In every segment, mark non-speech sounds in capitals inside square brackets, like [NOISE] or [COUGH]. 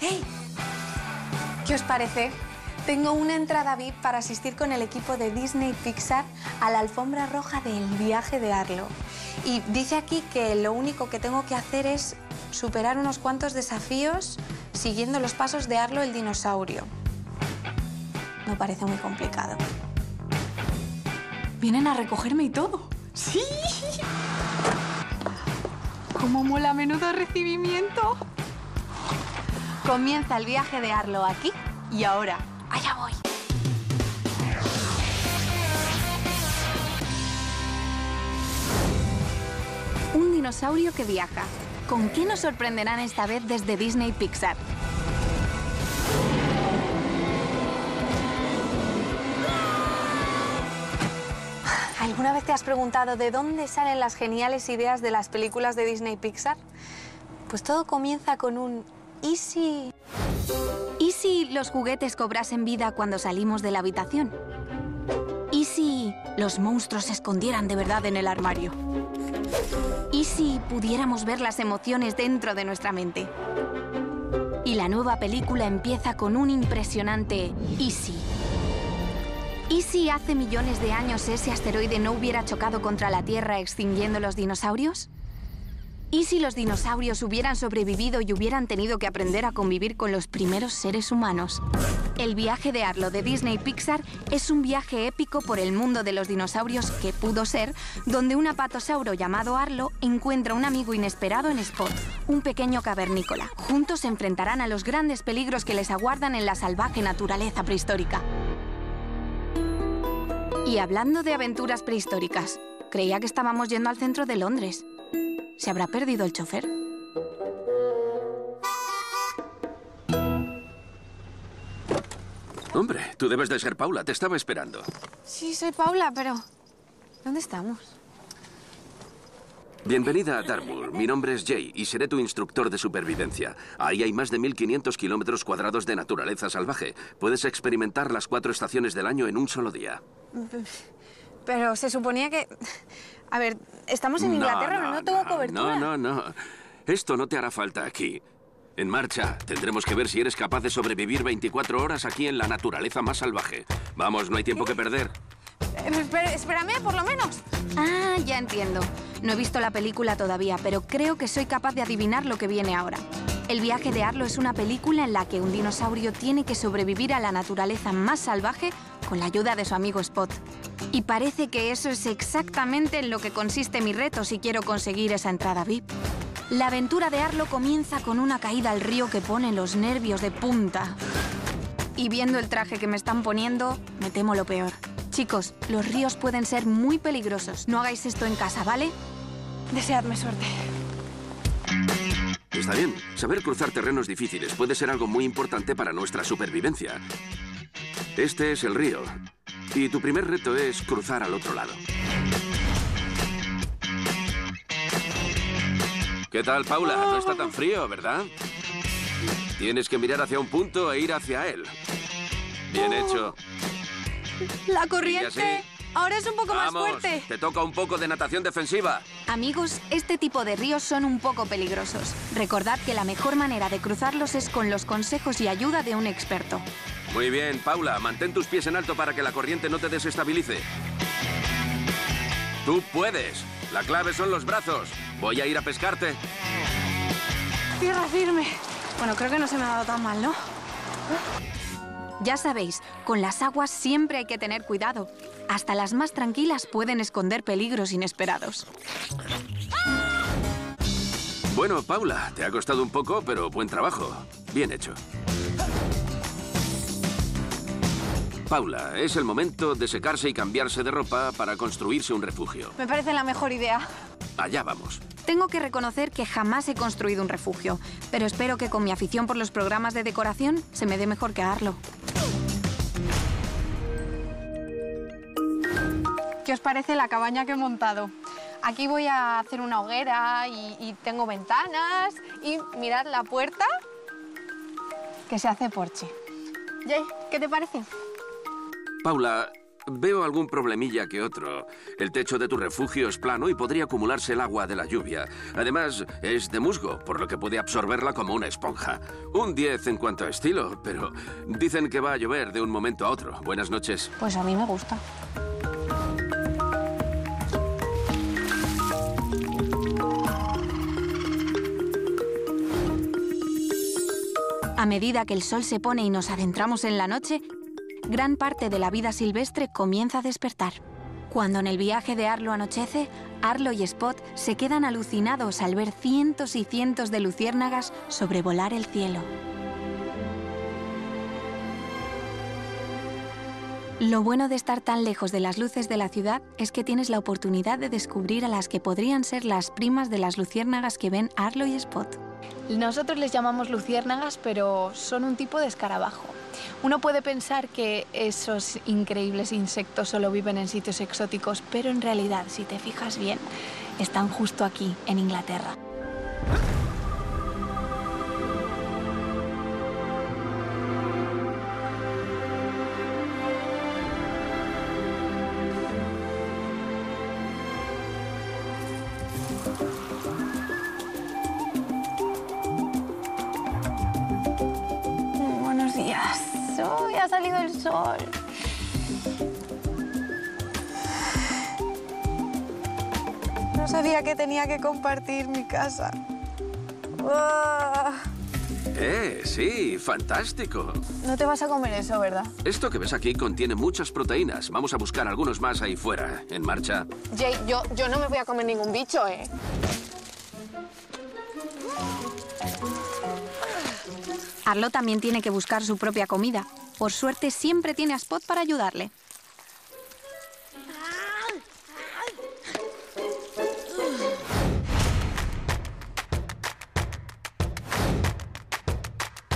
¡Hey! ¿Qué os parece? Tengo una entrada VIP para asistir con el equipo de Disney Pixar a la alfombra roja del viaje de Arlo. Y dice aquí que lo único que tengo que hacer es superar unos cuantos desafíos siguiendo los pasos de Arlo el dinosaurio. No parece muy complicado. Vienen a recogerme y todo. ¡Sí! ¡Cómo mola menudo recibimiento! Comienza el viaje de Arlo aquí y ahora. Allá voy. Un dinosaurio que viaja. ¿Con qué nos sorprenderán esta vez desde Disney Pixar? ¿Alguna vez te has preguntado de dónde salen las geniales ideas de las películas de Disney Pixar? Pues todo comienza con un ¿y si? ¿Y si los juguetes cobrasen vida cuando salimos de la habitación? ¿Y si los monstruos se escondieran de verdad en el armario? ¿Y si pudiéramos ver las emociones dentro de nuestra mente? Y la nueva película empieza con un impresionante ¿y si? ¿Y si hace millones de años ese asteroide no hubiera chocado contra la Tierra extinguiendo los dinosaurios? ¿Y si los dinosaurios hubieran sobrevivido y hubieran tenido que aprender a convivir con los primeros seres humanos? El viaje de Arlo de Disney Pixar es un viaje épico por el mundo de los dinosaurios que pudo ser, donde un apatosauro llamado Arlo encuentra un amigo inesperado en Spot, un pequeño cavernícola. Juntos se enfrentarán a los grandes peligros que les aguardan en la salvaje naturaleza prehistórica. Y hablando de aventuras prehistóricas, creía que estábamos yendo al centro de Londres. ¿Se habrá perdido el chofer? Hombre, tú debes de ser Paula. Te estaba esperando. Sí, soy Paula, pero... ¿Dónde estamos? Bienvenida a Dartmoor. Mi nombre es Jay y seré tu instructor de supervivencia. Ahí hay más de 1.500 kilómetros cuadrados de naturaleza salvaje. Puedes experimentar las cuatro estaciones del año en un solo día. Pero se suponía que... A ver, estamos en Inglaterra, no, no, tengo cobertura. No, no, no. Esto no te hará falta aquí. En marcha, tendremos que ver si eres capaz de sobrevivir 24 horas aquí en la naturaleza más salvaje. Vamos, no hay tiempo que perder. Eh, espera- espérame, por lo menos. Ah, ya entiendo. No he visto la película todavía, pero creo que soy capaz de adivinar lo que viene ahora. El viaje de Arlo es una película en la que un dinosaurio tiene que sobrevivir a la naturaleza más salvaje con la ayuda de su amigo Spot. Y parece que eso es exactamente en lo que consiste mi reto si quiero conseguir esa entrada VIP. La aventura de Arlo comienza con una caída al río que pone los nervios de punta. Y viendo el traje que me están poniendo, me temo lo peor. Chicos, los ríos pueden ser muy peligrosos. No hagáis esto en casa, ¿vale? Deseadme suerte. Está bien. Saber cruzar terrenos difíciles puede ser algo muy importante para nuestra supervivencia. Este es el río. Y tu primer reto es cruzar al otro lado. ¿Qué tal, Paula? No está tan frío, ¿verdad? Tienes que mirar hacia un punto e ir hacia él. Bien hecho. La corriente ahora es un poco más fuerte. te toca un poco de natación defensiva. Amigos, este tipo de ríos son un poco peligrosos. Recordad que la mejor manera de cruzarlos es con los consejos y ayuda de un experto. Muy bien, Paula, mantén tus pies en alto para que la corriente no te desestabilice. Tú puedes. La clave son los brazos. Voy a ir a pescarte. Tierra firme. Bueno, creo que no se me ha dado tan mal, ¿no? Ya sabéis, con las aguas siempre hay que tener cuidado. Hasta las más tranquilas pueden esconder peligros inesperados. Bueno, Paula, te ha costado un poco, pero buen trabajo. Bien hecho. Paula, es el momento de secarse y cambiarse de ropa para construirse un refugio. Me parece la mejor idea. Allá vamos. Tengo que reconocer que jamás he construido un refugio, pero espero que con mi afición por los programas de decoración se me dé mejor que Arlo. ¿Qué os parece la cabaña que he montado? Aquí voy a hacer una hoguera y, y tengo ventanas y mirad la puerta que se hace porche. Jay, ¿qué te parece? Paula, Veo algún problemilla que otro. El techo de tu refugio es plano y podría acumularse el agua de la lluvia. Además, es de musgo, por lo que puede absorberla como una esponja. Un 10 en cuanto a estilo, pero dicen que va a llover de un momento a otro. Buenas noches. Pues a mí me gusta. A medida que el sol se pone y nos adentramos en la noche, gran parte de la vida silvestre comienza a despertar. Cuando en el viaje de Arlo anochece, Arlo y Spot se quedan alucinados al ver cientos y cientos de luciérnagas sobrevolar el cielo. Lo bueno de estar tan lejos de las luces de la ciudad es que tienes la oportunidad de descubrir a las que podrían ser las primas de las luciérnagas que ven Arlo y Spot. Nosotros les llamamos luciérnagas, pero son un tipo de escarabajo. Uno puede pensar que esos increíbles insectos solo viven en sitios exóticos, pero en realidad, si te fijas bien, están justo aquí, en Inglaterra. Ha salido el sol. No sabía que tenía que compartir mi casa. Ah, Eh, sí, fantástico. No te vas a comer eso, ¿verdad? Esto que ves aquí contiene muchas proteínas. Vamos a buscar algunos más ahí fuera. ¿En marcha? Jay, yo, yo no me voy a comer ningún bicho, ¿eh? Arlo también tiene que buscar su propia comida. Por suerte siempre tiene a Spot para ayudarle.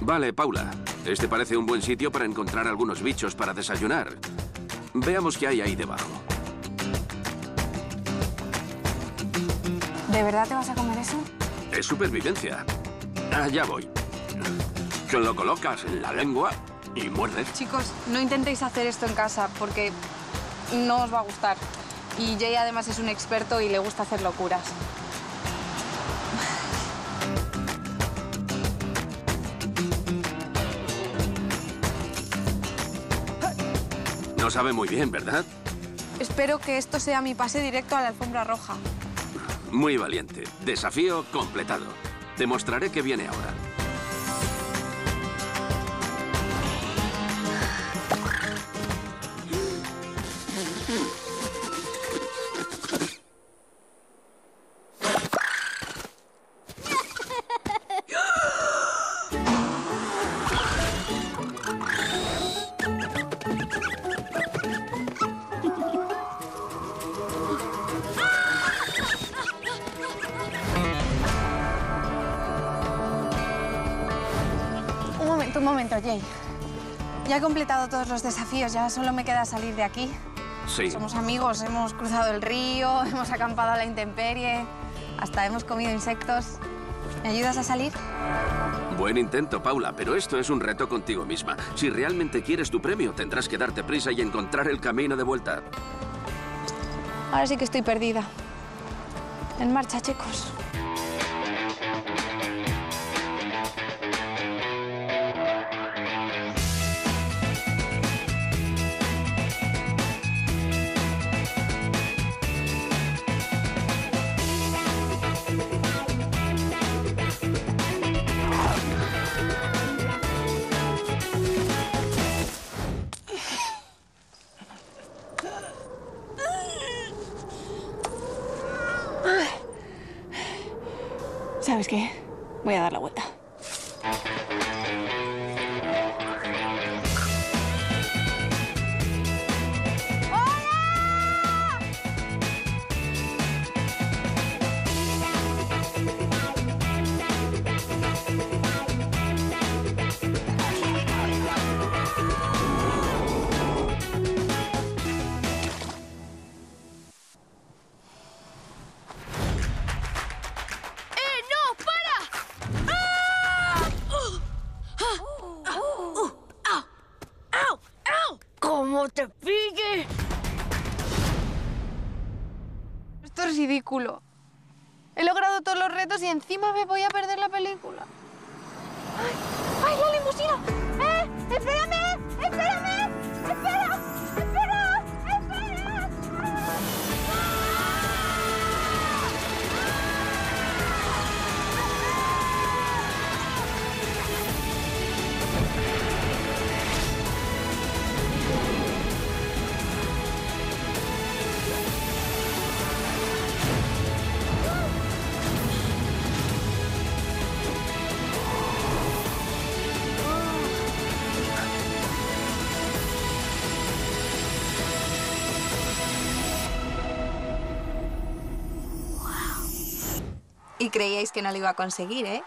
Vale, Paula. Este parece un buen sitio para encontrar algunos bichos para desayunar. Veamos qué hay ahí debajo. ¿De verdad te vas a comer eso? Es supervivencia. Allá voy. Que lo colocas en la lengua y muerdes. Chicos, no intentéis hacer esto en casa porque no os va a gustar. Y Jay además es un experto y le gusta hacer locuras. No sabe muy bien, ¿verdad? Espero que esto sea mi pase directo a la alfombra roja. Muy valiente. Desafío completado. Demostraré que viene ahora. Momento, Jay. Ya he completado todos los desafíos, ya solo me queda salir de aquí. Sí. Somos amigos, hemos cruzado el río, [LAUGHS] hemos acampado a la intemperie, hasta hemos comido insectos. ¿Me ayudas a salir? Buen intento, Paula, pero esto es un reto contigo misma. Si realmente quieres tu premio, tendrás que darte prisa y encontrar el camino de vuelta. Ahora sí que estoy perdida. En marcha, chicos. ¿Sabes qué? Voy a dar la vuelta. como te pille. Esto es ridículo. He logrado todos los retos y encima me voy a perder la película. ¡Ay, ay la limusina! ¡Eh! ¡Espérame! ¡Espérame! ¡Espérame! Creíais que no lo iba a conseguir, ¿eh?